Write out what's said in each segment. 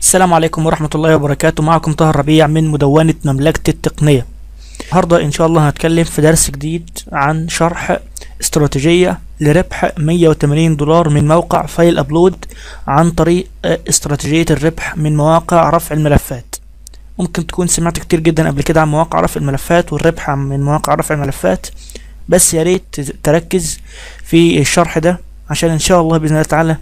السلام عليكم ورحمة الله وبركاته. معكم طه الربيع من مدونة مملكة التقنية. النهاردة إن شاء الله هنتكلم في درس جديد عن شرح استراتيجية لربح 180 دولار من موقع File Upload عن طريق استراتيجية الربح من مواقع رفع الملفات. ممكن تكون سمعت كتير جدا قبل كده عن مواقع رفع الملفات والربح من مواقع رفع الملفات بس يا ريت تركز في الشرح ده عشان إن شاء الله بإذن الله تعالى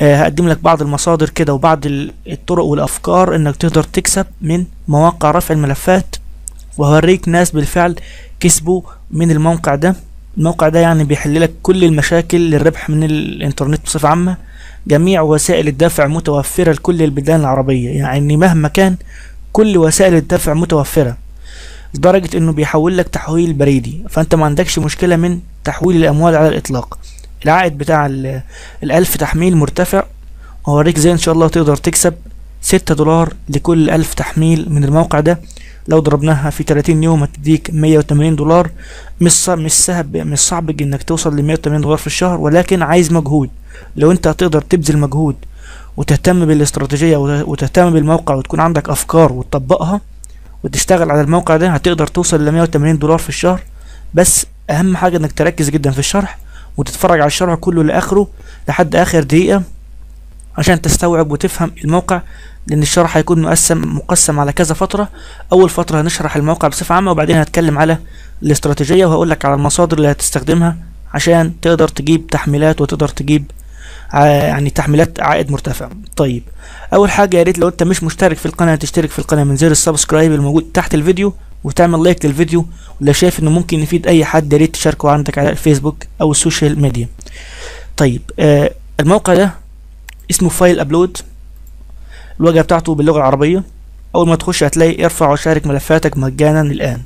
هقدم لك بعض المصادر كده وبعض الطرق والأفكار إنك تقدر تكسب من مواقع رفع الملفات وهوريك ناس بالفعل كسبوا من الموقع ده. الموقع ده يعني بيحل لك كل المشاكل للربح من الإنترنت بصفة عامة. جميع وسائل الدفع متوفرة لكل البلدان العربية. يعني مهما كان كل وسائل الدفع متوفرة لدرجة إنه بيحول لك تحويل بريدي. فأنت ما عندكش مشكلة من تحويل الأموال على الإطلاق. العائد بتاع الألف تحميل مرتفع وهوريك إزاي إن شاء الله تقدر تكسب ستة دولار لكل ألف تحميل من الموقع ده. لو ضربناها في 30 يوم هتديك 180 دولار. مش صعب مش سهل مش صعب إنك توصل ل 180 دولار في الشهر ولكن عايز مجهود. لو أنت هتقدر تبذل مجهود وتهتم بالاستراتيجية وتهتم بالموقع وتكون عندك أفكار وتطبقها وتشتغل على الموقع ده هتقدر توصل ل 180 دولار في الشهر. بس أهم حاجة إنك تركز جدا في الشرح. وتتفرج على الشرح كله لآخره لحد آخر دقيقة عشان تستوعب وتفهم الموقع لأن الشرح هيكون مقسم مقسم على كذا فترة. أول فترة هنشرح الموقع بصفة عامة وبعدين هنتكلم على الاستراتيجية وهقول لك على المصادر اللي هتستخدمها عشان تقدر تجيب تحميلات وتقدر تجيب يعني تحميلات عائد مرتفع. طيب أول حاجة يا ريت لو أنت مش مشترك في القناة تشترك في القناة من زر السبسكرايب الموجود تحت الفيديو وتعمل like للفيديو ولو شايف إنه ممكن يفيد أي حد يا ريت تشاركه عندك على الفيسبوك أو ال social media. طيب آه الموقع ده اسمه File Upload. الواجهة بتاعته باللغة العربية. أول ما تخش هتلاقي ارفع وشارك ملفاتك مجانا الآن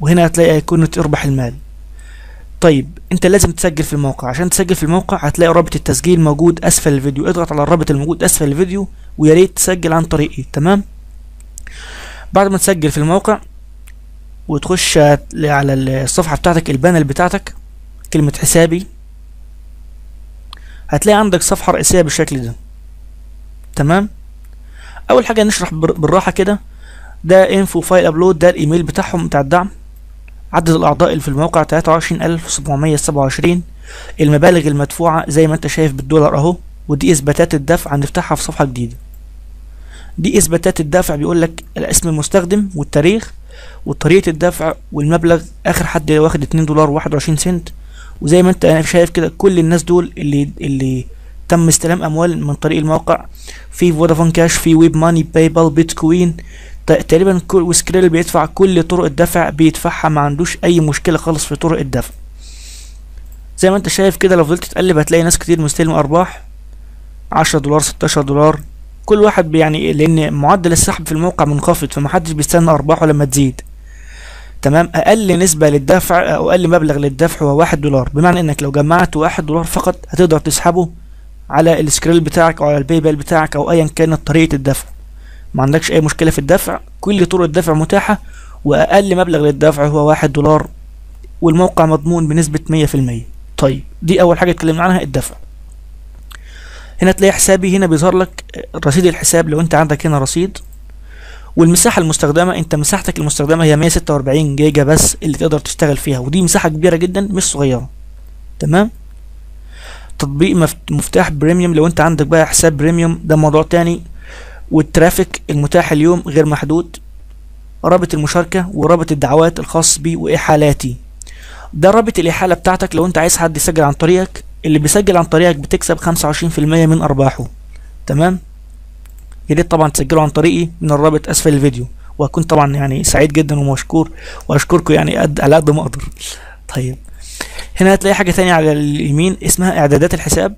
وهنا هتلاقي أيقونة اربح المال. طيب انت لازم تسجل في الموقع. عشان تسجل في الموقع هتلاقي رابط التسجيل موجود أسفل الفيديو. اضغط على الرابط الموجود أسفل الفيديو ويا ريت تسجل عن طريقي تمام؟ بعد ما تسجل في الموقع وتخش على الصفحة بتاعتك ال panel بتاعتك كلمة حسابي هتلاقي عندك صفحة رئيسية بالشكل ده. تمام؟ أول حاجة نشرح بالراحة كده ده info File Upload ده الإيميل بتاعهم بتاع الدعم. عدد الأعضاء اللي في الموقع تلاتة وعشرين ألف سبعمية سبعة وعشرين. المبالغ المدفوعة زي ما انت شايف بالدولار اهو ودي اثباتات الدفع هنفتحها في صفحة جديدة. دي اثباتات الدفع بيقول لك اسم المستخدم والتاريخ وطريقة الدفع والمبلغ. آخر حد واخد اتنين دولار واحد وعشرين سنت. وزي ما انت شايف كده كل الناس دول اللي اللي تم استلام أموال من طريق الموقع في Vodafone Cash في WebMoney PayPal بيتكوين تقريبا كل و Skrill بيدفع كل طرق الدفع بيدفعها ما عندوش أي مشكلة خالص في طرق الدفع. زي ما أنت شايف كده لو فضلت تقلب هتلاقي ناس كتير مستلمة أرباح. عشرة دولار ستاشر دولار. كل واحد يعني لأن معدل السحب في الموقع منخفض فمحدش بيستنى أرباحه لما تزيد. تمام؟ أقل نسبة للدفع أو أقل مبلغ للدفع هو واحد دولار. بمعنى إنك لو جمعت واحد دولار فقط هتقدر تسحبه على ال Skrill بتاعك أو على ال PayPal بتاعك أو ايا كانت طريقة الدفع. ما عندكش أي مشكلة في الدفع كل طرق الدفع متاحة وأقل مبلغ للدفع هو واحد دولار والموقع مضمون بنسبة مية في المية. طيب دي أول حاجة اتكلمنا عنها الدفع. هنا تلاقي حسابي هنا بيظهر لك رصيد الحساب لو أنت عندك هنا رصيد والمساحة المستخدمة أنت مساحتك المستخدمة هي 146 جيجا بس اللي تقدر تشتغل فيها ودي مساحة كبيرة جدا مش صغيرة. تمام؟ تطبيق مفتاح premium لو أنت عندك بقى حساب premium ده موضوع تاني. وال traffic المتاح اليوم غير محدود رابط المشاركة ورابط الدعوات الخاص بي وإحالاتي ده رابط الإحالة بتاعتك لو أنت عايز حد يسجل عن طريقك اللي بيسجل عن طريقك بتكسب خمسة وعشرين في المية من أرباحه. تمام؟ يا ريت طبعا تسجلوا عن طريقي من الرابط أسفل الفيديو. وأكون طبعا يعني سعيد جدا ومشكور وأشكركم يعني قد على قد ما أقدر. طيب. هنا هتلاقي حاجة تانية على اليمين اسمها إعدادات الحساب.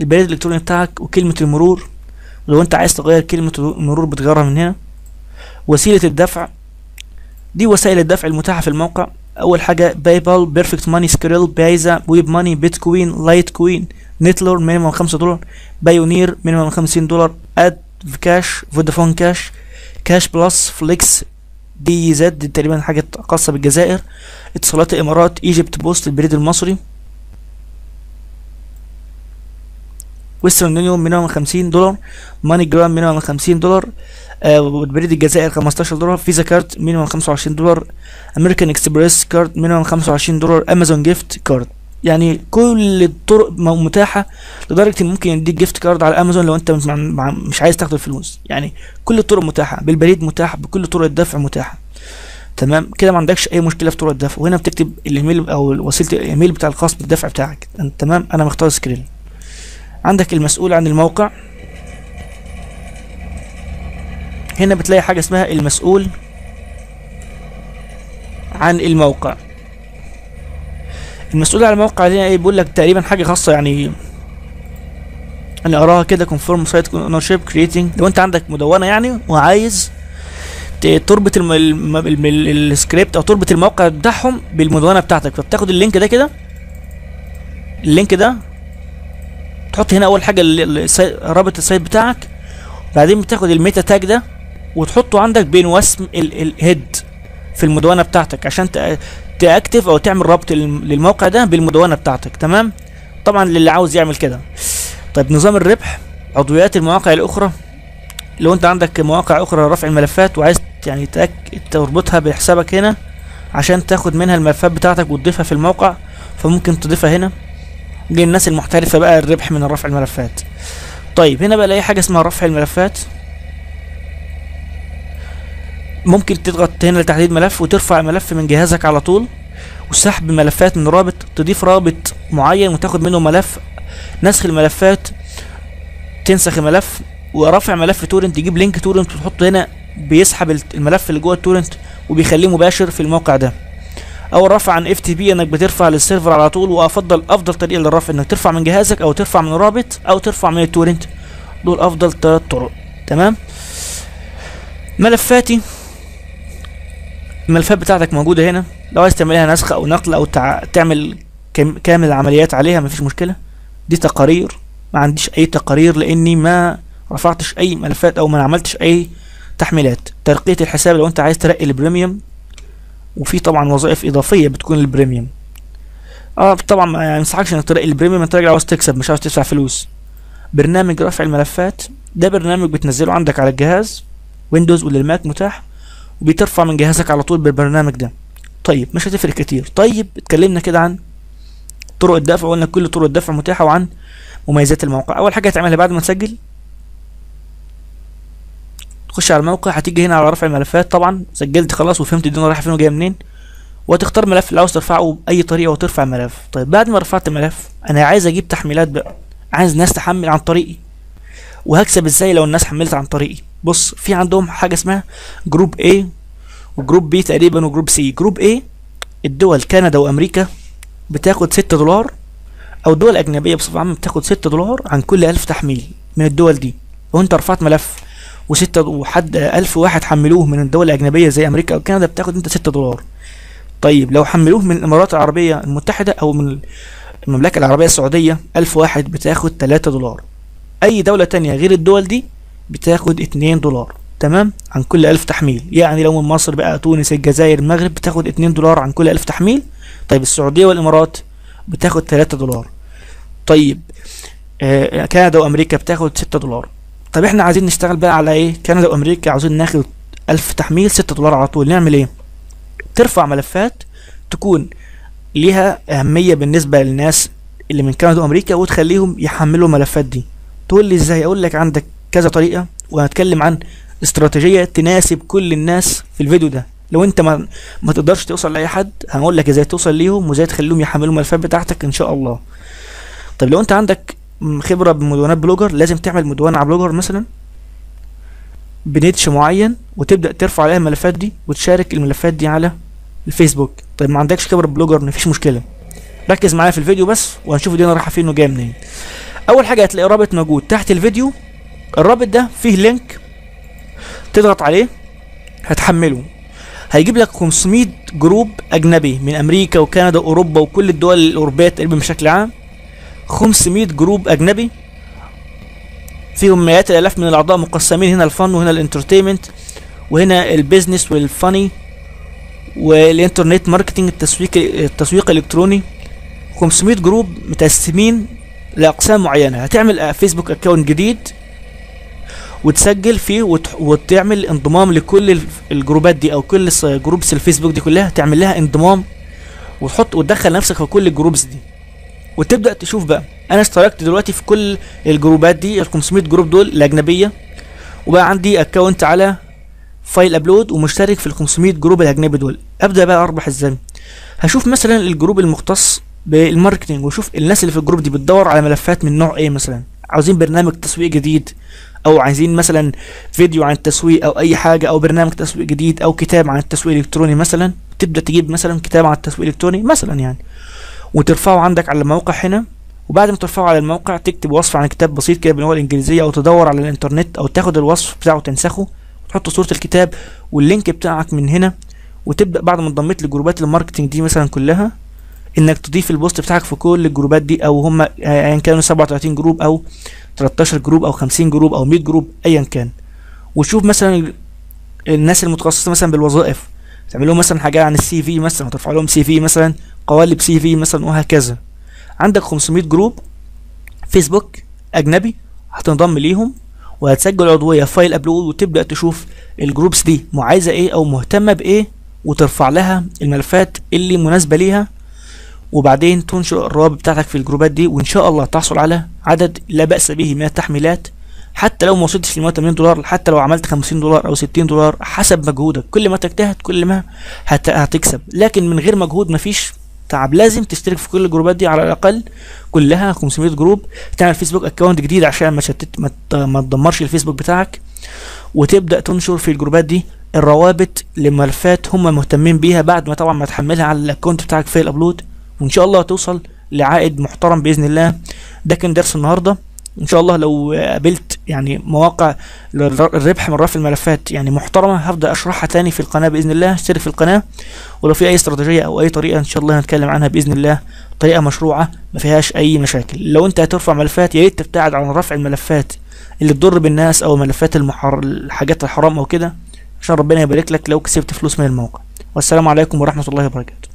البريد الإلكتروني بتاعك وكلمة المرور لو أنت عايز تغير كلمة المرور بتغيرها من هنا. وسيلة الدفع. دي وسائل الدفع المتاحة في الموقع. أول حاجة PayPal Perfect Money Skrill Payza WebMoney بيتكوين Litecoin Neteller minimum 5 دولار Payoneer minimum 50 دولار AdCash فودافون كاش Cash Plus Flexy DZ تقريبا حاجة خاصة بالجزائر. اتصالات الإمارات Egypt Post البريد المصري. ويسترن يونيون minimum 50 دولار ماني جرام minimum 50 دولار آه بريد الجزائر 15 دولار Visa card minimum 25 دولار أمريكان إكسبريس card minimum 25 دولار أمازون gift card. يعني كل الطرق متاحة لدرجة إن ممكن يديك gift card على أمازون لو أنت مش, عايز تاخد الفلوس. يعني كل الطرق متاحة بالبريد متاح بكل طرق الدفع متاحة. تمام؟ كده ما عندكش أي مشكلة في طرق الدفع. وهنا بتكتب الإيميل أو وسيلة الإيميل بتاع الخاص بالدفع بتاعك. تمام؟ أنا مختار Skrill. عندك المسؤول عن الموقع. هنا بتلاقي حاجة اسمها المسؤول عن الموقع. المسؤول عن الموقع هنا إيه؟ بيقول لك تقريبا حاجة خاصة يعني أنا اراها كده confirm site ownership creating لو أنت عندك مدونة يعني وعايز تربط السكريبت أو تربط الموقع بتاعهم بالمدونة بتاعتك. فبتاخد الـ link ده كده. الـ link ده تحط هنا أول حاجة رابط الـ site بتاعك بعدين بتاخد الـ meta tag ده وتحطه عندك بين وسم ال- الـ head في المدونة بتاعتك عشان ت activ أو تعمل للم- للموقع ده بالمدونة بتاعتك تمام؟ طبعا للي عاوز يعمل كده. طيب نظام الربح عضويات المواقع الأخرى. لو أنت عندك مواقع أخرى لرفع الملفات وعايز يعني. تربطها بحسابك هنا عشان تاخد منها الملفات بتاعتك وتضيفها في الموقع فممكن تضيفها هنا. للناس المحترفة بقى الربح من رفع الملفات. طيب هنا بقى الاقي حاجة اسمها رفع الملفات. ممكن تضغط هنا لتحديد ملف وترفع الملف من جهازك على طول. وسحب ملفات من رابط تضيف رابط معين وتاخد منه ملف. نسخ الملفات تنسخ الملف. ورفع ملف torrent تجيب link torrent وتحطه هنا بيسحب الملف اللي جوه الـ torrent وبيخليه مباشر في الموقع ده. أو الرفع عن FTP إنك بترفع لل server على طول وأفضل أفضل طريقة للرفع إنك ترفع من جهازك أو ترفع من رابط أو ترفع من الـ torrent. دول أفضل ثلاث طرق. تمام؟ ملفاتي. الملفات بتاعتك موجودة هنا. لو عايز تعملها نسخ أو نقل أو تع... تعمل كم... كامل العمليات عليها مفيش مشكلة. دي تقارير. ما عنديش أي تقارير لأني ما رفعتش أي ملفات أو ما عملتش أي تحميلات. ترقية الحساب لو أنت عايز ترقي الـ premium وفي طبعا وظائف إضافية بتكون لل premium آه طبعا ما يعني انصحكش إنك ترقي الـ premium انت راجل عاوز تكسب مش عاوز تدفع فلوس. برنامج رفع الملفات ده برنامج بتنزله عندك على الجهاز Windows ولل Mac متاح وبترفع من جهازك على طول بالبرنامج ده. طيب مش هتفرق كتير. طيب اتكلمنا كده عن طرق الدفع وقلنا كل طرق الدفع متاحة وعن مميزات الموقع. أول حاجة هتعملها بعد ما تسجل تخش على الموقع هتيجي هنا على رفع الملفات طبعا سجلت خلاص وفهمت الدنيا رايحة فين وجاية منين. وتختار ملف اللي عاوز ترفعه بأي طريقة وترفع ملف. طيب بعد ما رفعت الملف أنا عايز أجيب تحميلات بقى. عايز ناس تحمل عن طريقي. وهكسب إزاي لو الناس حملت عن طريقي؟ بص في عندهم حاجة اسمها group A و group B تقريبا و group C. group A الدول كندا وأمريكا بتاخد 6 دولار أو دول اجنبيه بصفة عامة بتاخد 6 دولار عن كل 1000 تحميل من الدول دي. وأنت رفعت ملف. وستة وحد ألف واحد حملوه من الدول الأجنبية زي أمريكا أو كندا بتاخد أنت ستة دولار. طيب لو حملوه من الإمارات العربية المتحدة أو من المملكة العربية السعودية ألف واحد بتاخد تلاتة دولار. أي دولة تانية غير الدول دي بتاخد اتنين دولار. تمام؟ عن كل ألف تحميل. يعني لو من مصر بقى تونس الجزائر المغرب بتاخد اتنين دولار عن كل ألف تحميل. طيب السعودية والإمارات بتاخد تلاتة دولار. طيب آه كندا وأمريكا بتاخد ستة دولار. طب إحنا عايزين نشتغل بقى على إيه؟ كندا وأمريكا عاوزين ناخد ألف تحميل ستة دولار على طول. نعمل إيه؟ ترفع ملفات تكون ليها أهمية بالنسبة للناس اللي من كندا وأمريكا وتخليهم يحملوا الملفات دي. تقول لي إزاي؟ أقول لك عندك كذا طريقة وهنتكلم عن استراتيجية تناسب كل الناس في الفيديو ده. لو أنت ما ما تقدرش توصل لأي حد هنقول لك إزاي توصل ليهم وإزاي تخليهم يحملوا الملفات بتاعتك إن شاء الله. طب لو أنت عندك خبرة بمدونات Blogger لازم تعمل مدونة على Blogger مثلا ب niche معين وتبدأ ترفع عليها الملفات دي وتشارك الملفات دي على الفيسبوك. طيب ما عندكش خبرة Blogger مفيش مشكلة. ركز معايا في الفيديو بس وهنشوف الدنيا رايحة فين وجاية منين. أول حاجة هتلاقي رابط موجود. تحت الفيديو الرابط ده فيه link تضغط عليه هتحمله. هيجيب لك 500 group أجنبي من أمريكا وكندا وأوروبا وكل الدول الأوروبية تقريبا بشكل عام. 500 group أجنبي فيهم مئات الآلاف من الأعضاء مقسمين هنا الفن وهنا الـ entertainment وهنا الـ business والـ funny والـ internet marketing التسويق التسويق الإلكتروني. 500 group متقسمين لأقسام معينة. هتعمل فيسبوك account جديد وتسجل فيه وت... وتعمل انضمام لكل الجروبات دي أو كل groups الفيسبوك دي كلها تعمل لها انضمام وتحط وتدخل نفسك في كل الـ groups دي. وتبدأ تشوف بقى. أنا اشتركت دلوقتي في كل الجروبات دي ال 500 group دول الأجنبية. وبقى عندي account على FileUpload ومشترك في ال 500 group الأجنبي دول. أبدأ بقى أربح إزاي؟ هشوف مثلا الـ group المختص بالـ marketing وأشوف الناس اللي في الـ group دي بتدور على ملفات من نوع إيه مثلا؟ عاوزين برنامج تسويق جديد أو عايزين مثلا فيديو عن التسويق أو أي حاجة أو برنامج تسويق جديد أو كتاب عن التسويق الإلكتروني مثلا. تبدأ تجيب مثلا كتاب عن التسويق الإلكتروني مثلا يعني. وترفعه عندك على الموقع هنا. وبعد ما ترفعه على الموقع تكتب وصف عن الكتاب بسيط كده باللغة الإنجليزية أو تدور على الإنترنت أو تاخد الوصف بتاعه وتنسخه وتحط صورة الكتاب وال link بتاعك من هنا. وتبدأ بعد ما انضميت لجروبات ال marketing دي مثلا كلها إنك تضيف ال post بتاعك في كل الجروبات دي أو هم ايا كانوا 37 group أو 13 group أو 50 group أو 100 group ايا كان. وتشوف مثلا الناس المتخصصة مثلا بالوظائف. تعمل لهم مثلا حاجة عن ال CV مثلا وترفع لهم CV مثلا قوالب CV مثلا وهكذا. عندك 500 group فيسبوك أجنبي هتنضم ليهم وهتسجل عضوية File Upload وتبدأ تشوف ال groups دي عايزه إيه أو مهتمة بإيه وترفع لها الملفات اللي مناسبة ليها. وبعدين تنشر الروابط بتاعتك في الجروبات دي وإن شاء الله تحصل على عدد لا بأس به من التحميلات. حتى لو ما وصلتش ل 180 دولار حتى لو عملت 50 دولار أو 60 دولار حسب مجهودك. كل ما تجتهد كل ما هت... هتكسب. لكن من غير مجهود مفيش تعب. لازم تشترك في كل الجروبات دي على الأقل كلها 500 group. تعمل فيسبوك account جديد عشان ما شتت ما. ما تدمرش الفيسبوك بتاعك. وتبدأ تنشر في الجروبات دي الروابط لملفات هم مهتمين بيها بعد ما طبعا ما تحملها على ال account بتاعك في ال upload. وإن شاء الله توصل لعائد محترم بإذن الله. ده كان درس النهارده. إن شاء الله لو قابلت يعني مواقع الربح من رفع الملفات يعني محترمة. هبدأ أشرحها تاني في القناة بإذن الله. اشترك في القناة. ولو في أي استراتيجية أو أي طريقة إن شاء الله هنتكلم عنها بإذن الله. طريقة مشروعة ما فيهاش أي مشاكل. لو أنت هترفع ملفات يا ريت تبتعد عن رفع الملفات اللي تضر بالناس أو ملفات المحر الحاجات الحرام أو كده عشان ربنا يبارك لك لو كسبت فلوس من الموقع. والسلام عليكم ورحمة الله وبركاته.